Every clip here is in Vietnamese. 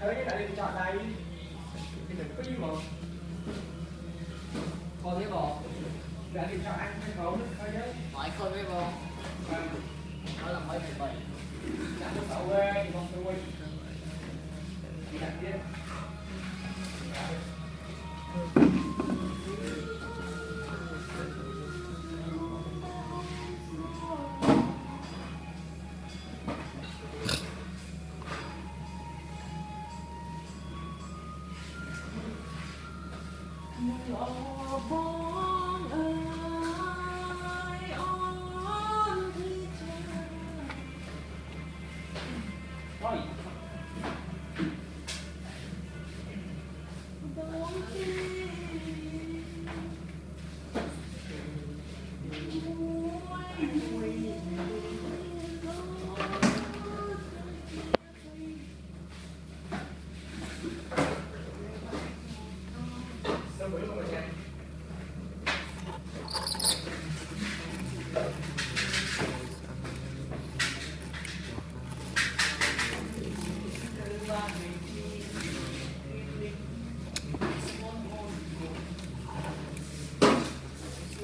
thấy lại đi chọn đây thì mình có gì mà. Con thấy bò. Đã đi chọn anh hay không thôi nhớ Hỏi con thấy bò. Nó là mấy thầy bảy. Đã có sậu quê thì không tôi đi đặt đi Thôi. Sao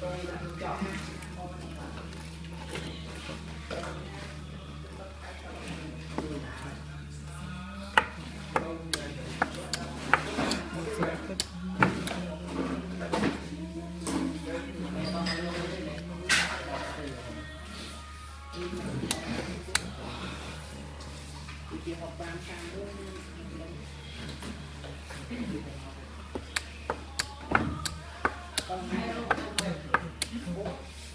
cho kênh Ghiền Mì Gõ